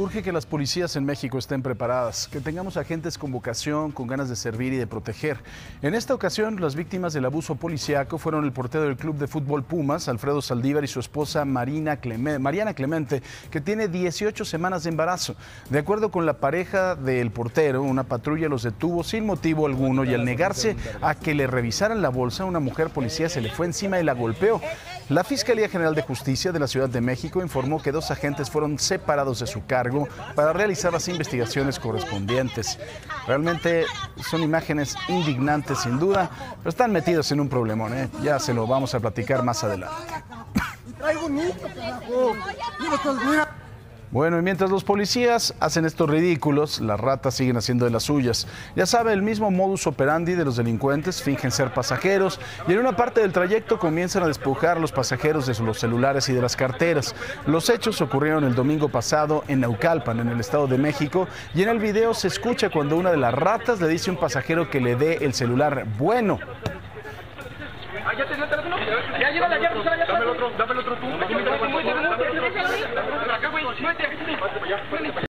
Urge que las policías en México estén preparadas, que tengamos agentes con vocación, con ganas de servir y de proteger. En esta ocasión, las víctimas del abuso policiaco fueron el portero del club de fútbol Pumas, Alfredo Saldívar, y su esposa Marina Mariana Clemente, que tiene 18 semanas de embarazo. De acuerdo con la pareja del portero, una patrulla los detuvo sin motivo alguno y al negarse a que le revisaran la bolsa, una mujer policía se le fue encima y la golpeó. La Fiscalía General de Justicia de la Ciudad de México informó que dos agentes fueron separados de su cargo para realizar las investigaciones correspondientes. Realmente son imágenes indignantes sin duda, pero están metidos en un problemón, ¿eh? ya se lo vamos a platicar más adelante. Bueno, y mientras los policías hacen estos ridículos, las ratas siguen haciendo de las suyas. Ya sabe, el mismo modus operandi de los delincuentes, fingen ser pasajeros y en una parte del trayecto comienzan a despojar a los pasajeros de los celulares y de las carteras. Los hechos ocurrieron el domingo pasado en Naucalpan, en el Estado de México, y en el video se escucha cuando una de las ratas le dice a un pasajero que le dé el celular bueno. Dame el otro, dame el otro tú. 我点个鸡腿怎么样？